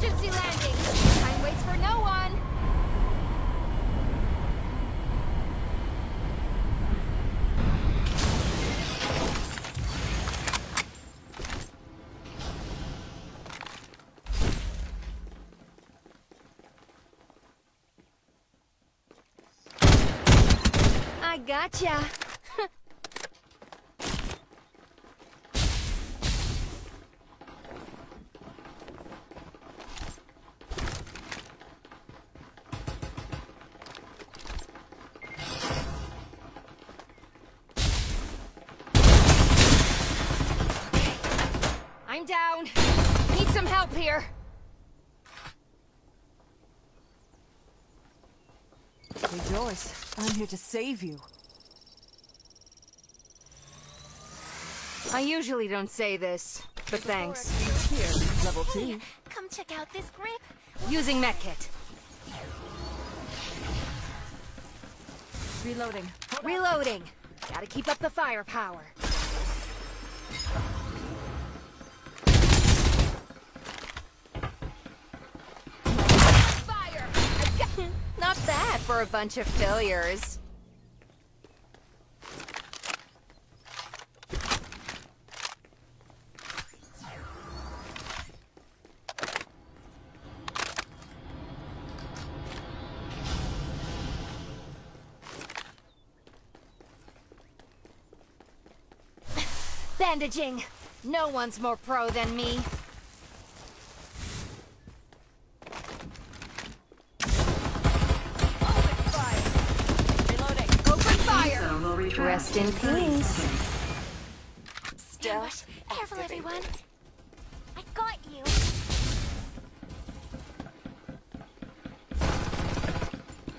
Emergency landing. Time waits for no one. Gotcha. Here. Rejoice. I'm here to save you. I usually don't say this, but thanks. Here, level two. Come check out this grip. Using medkit. Reloading. Reloading. Gotta keep up the firepower. Fire! I got- Not bad for a bunch of failures. Bandaging. No one's more pro than me. Reloading. Open fire! Zone will retract Rest in in 30 peace. seconds. Ambush. Careful, everyone. I got you.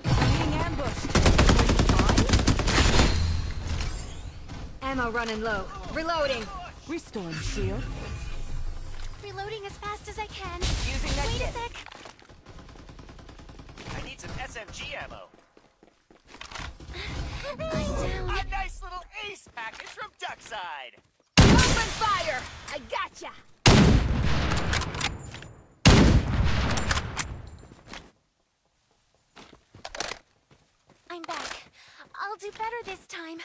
I'm being ambushed. Were you fine? Ammo running low. Reloading. Restoring shield. Reloading as fast as I can. Using that Wait better this time.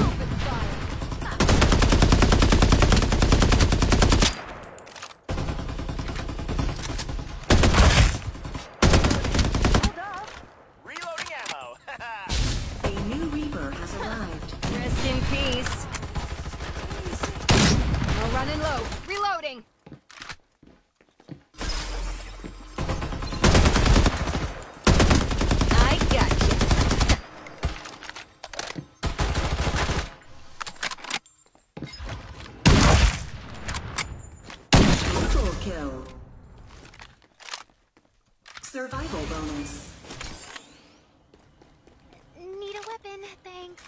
Open fire! Hold up. Reloading ammo. A new Reaper has arrived. Rest in peace. Ammo running low. Reloading. I gotcha. Triple kill. Survival bonus. Need a weapon, thanks.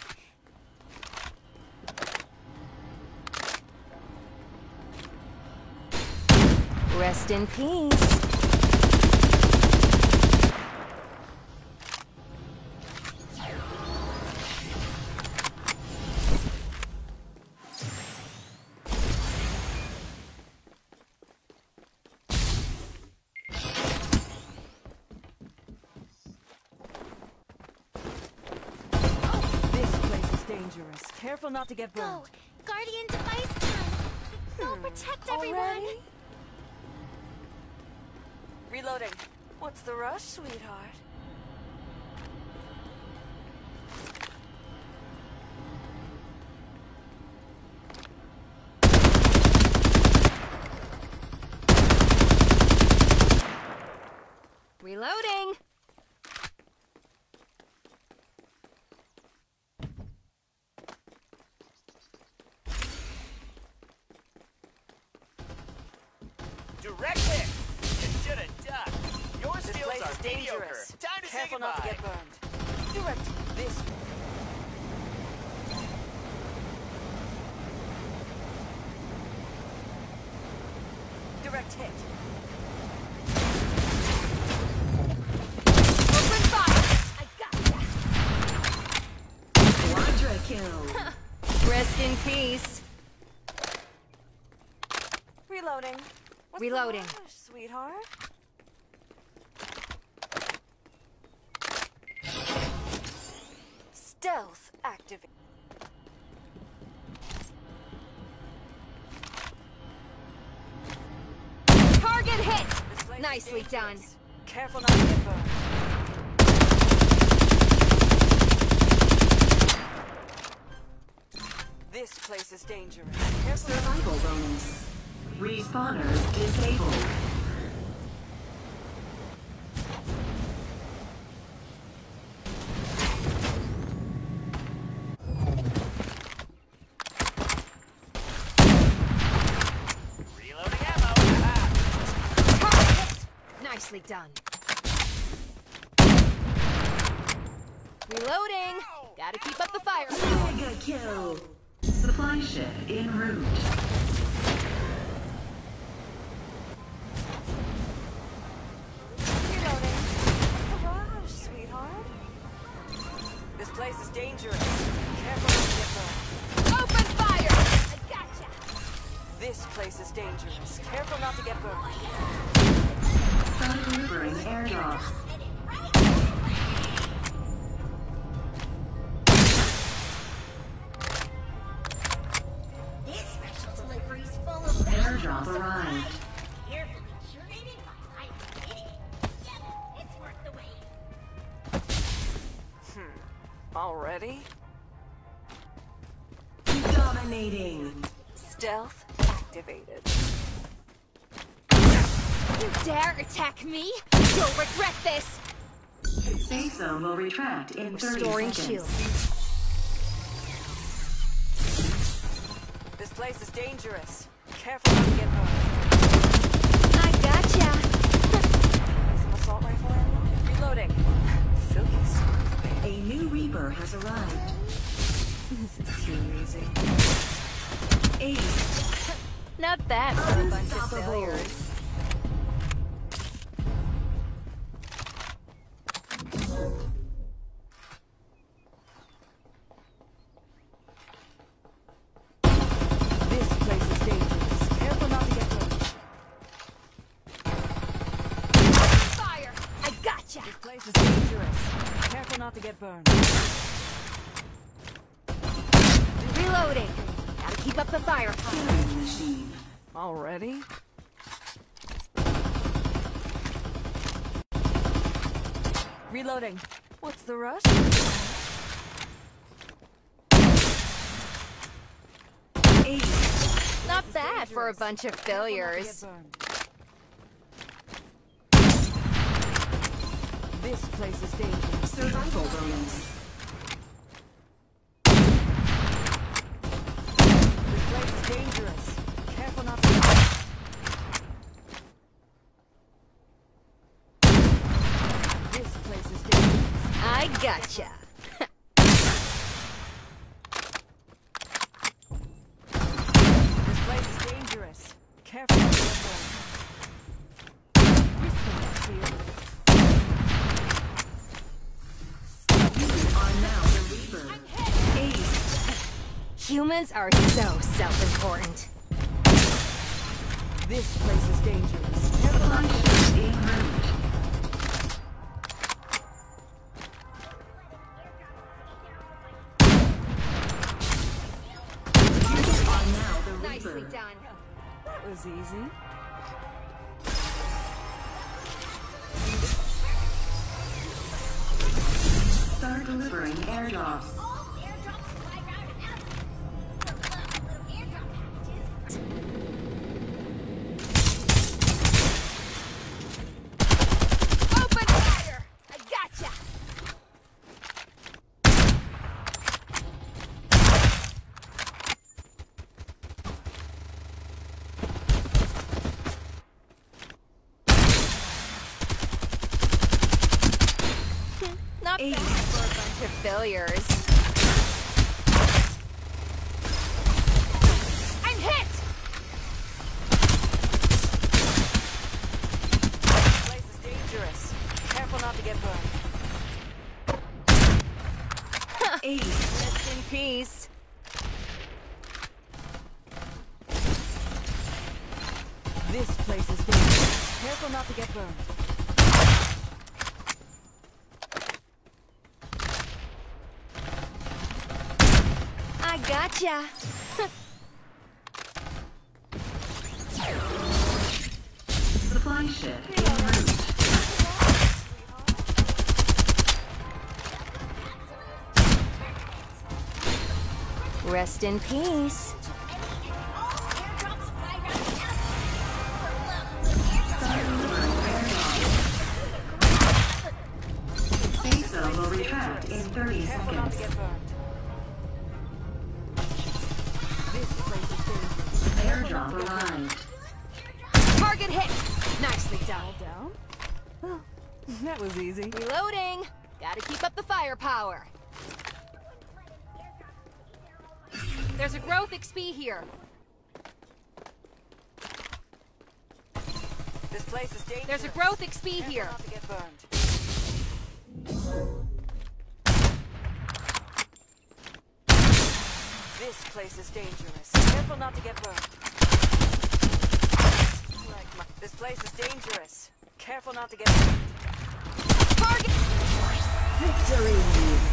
Rest in peace. Dangerous. Careful not to get burned. Go. Guardian device time. Go hmm. protect everyone. Already? Reloading. What's the rush, sweetheart? Reloading. Direct hit. You should have ducked. Your This skills are is mediocre. dangerous. Time to Careful say not to get burned. Direct this way. Direct hit. Open fire! I gotcha. Quadra kill. Rest in peace. Reloading. What's Reloading. The rush, sweetheart? Stealth activate. Target hit! This place Nicely done. Careful not to get burned. This place is dangerous. Careful. Survival bonus. Respawner disabled. Reloading ammo. Ah. Nicely done. Reloading. Gotta keep up the fire. Mega kill. Supply ship en route. Place dangerous. Careful not to get burned. Open fire. I gotcha. This place is dangerous. Careful not to get burned. Start delivering airdrop. Already? Dominating. Stealth activated. You dare attack me? You'll regret this. Safe zone will retract in 30 Restoring seconds. shield. This place is dangerous. Careful not to get burned. Has arrived. This is too easy. Ace. Not bad for a bunch of Unstoppable. failures. This place is dangerous. Careful not to get burned. The fire. Killing machine. Already? Reloading. What's the rush? Ace. Not bad for a bunch of Careful not to get failures. This place is dangerous. Survival bonus. Humans are so self-important. This place is dangerous. Careful not Supply to ship en route. You are now the Nicely done. That was easy. Start delivering airdrops. All failures. I'm hit! This place is dangerous. Careful not to get burned. Ace. Rest in peace. This place is dangerous. Careful not to get burned. Gotcha! Supply ship. Rest in peace. Base will retract in 30 seconds. Airdrop arrived. Target hit! Nicely done. That was easy. Reloading! Gotta keep up the firepower. There's a growth XP here. This place is dangerous. There's a growth XP Careful here. not to get burned. This place is dangerous. Careful not to get burned. This place is dangerous. Careful not to get burned. Target! Victory!